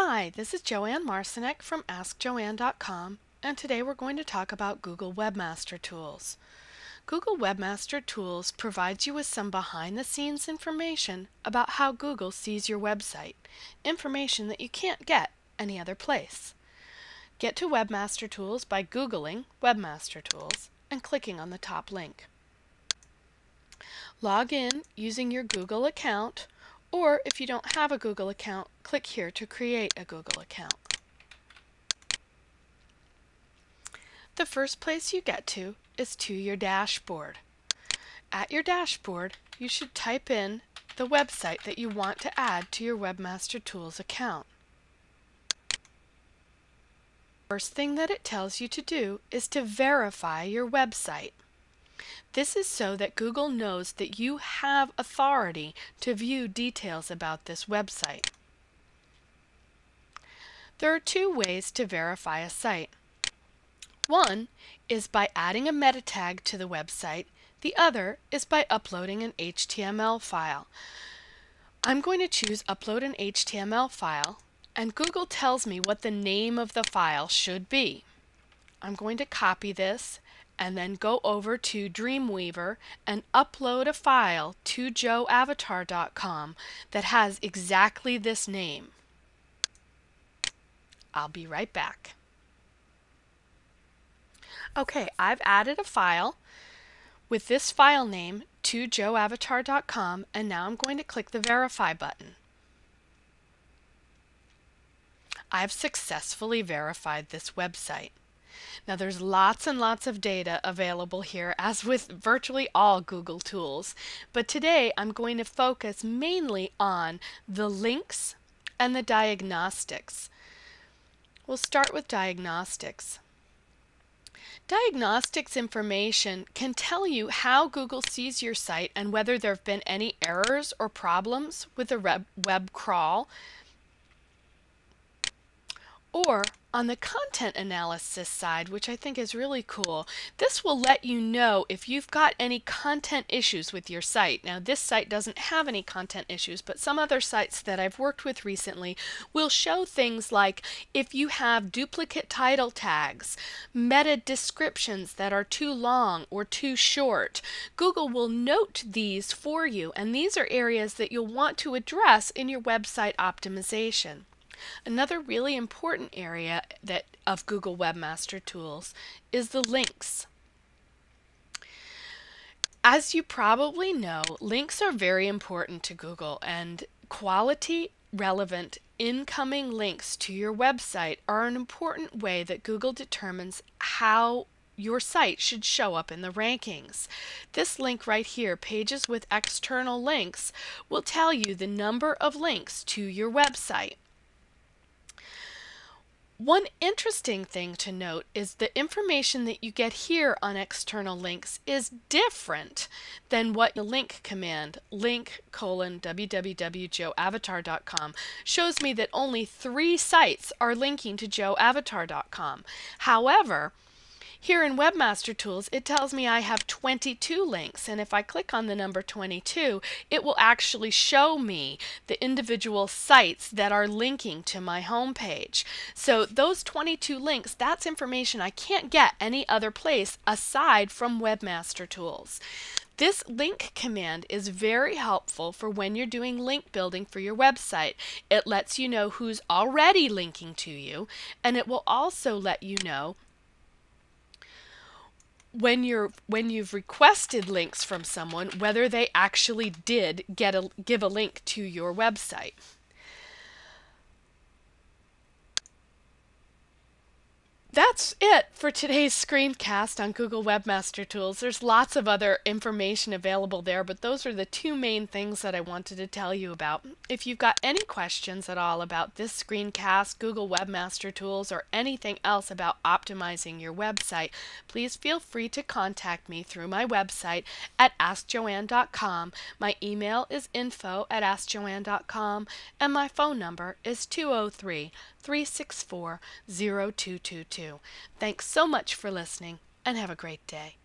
Hi, this is Joanne Marcinek from AskJoanne.com and today we're going to talk about Google Webmaster Tools. Google Webmaster Tools provides you with some behind-the-scenes information about how Google sees your website, information that you can't get any other place. Get to Webmaster Tools by Googling Webmaster Tools and clicking on the top link. Log in using your Google account or if you don't have a Google account, click here to create a Google account. The first place you get to is to your dashboard. At your dashboard, you should type in the website that you want to add to your Webmaster Tools account. First thing that it tells you to do is to verify your website. This is so that Google knows that you have authority to view details about this website. There are two ways to verify a site. One is by adding a meta tag to the website. The other is by uploading an HTML file. I'm going to choose upload an HTML file and Google tells me what the name of the file should be. I'm going to copy this and then go over to Dreamweaver and upload a file to joeavatar.com that has exactly this name. I'll be right back. Okay, I've added a file with this file name to joeavatar.com and now I'm going to click the verify button. I've successfully verified this website. Now there's lots and lots of data available here as with virtually all Google tools, but today I'm going to focus mainly on the links and the diagnostics. We'll start with diagnostics. Diagnostics information can tell you how Google sees your site and whether there have been any errors or problems with the web crawl or on the content analysis side, which I think is really cool, this will let you know if you've got any content issues with your site. Now, this site doesn't have any content issues, but some other sites that I've worked with recently will show things like if you have duplicate title tags, meta descriptions that are too long or too short. Google will note these for you, and these are areas that you'll want to address in your website optimization. Another really important area that of Google Webmaster Tools is the links. As you probably know, links are very important to Google and quality relevant incoming links to your website are an important way that Google determines how your site should show up in the rankings. This link right here, Pages with External Links, will tell you the number of links to your website. One interesting thing to note is the information that you get here on external links is different than what the link command, link colon www.joeavatar.com, shows me that only three sites are linking to joeavatar.com. However, here in Webmaster Tools, it tells me I have 22 links, and if I click on the number 22, it will actually show me the individual sites that are linking to my home page. So those 22 links, that's information I can't get any other place aside from Webmaster Tools. This link command is very helpful for when you're doing link building for your website. It lets you know who's already linking to you, and it will also let you know when you're when you've requested links from someone whether they actually did get a give a link to your website. That's it for today's screencast on Google Webmaster Tools. There's lots of other information available there, but those are the two main things that I wanted to tell you about. If you've got any questions at all about this screencast, Google Webmaster Tools, or anything else about optimizing your website, please feel free to contact me through my website at AskJoanne.com. My email is info at AskJoanne.com, and my phone number is 203 364 0222. Thanks so much for listening and have a great day.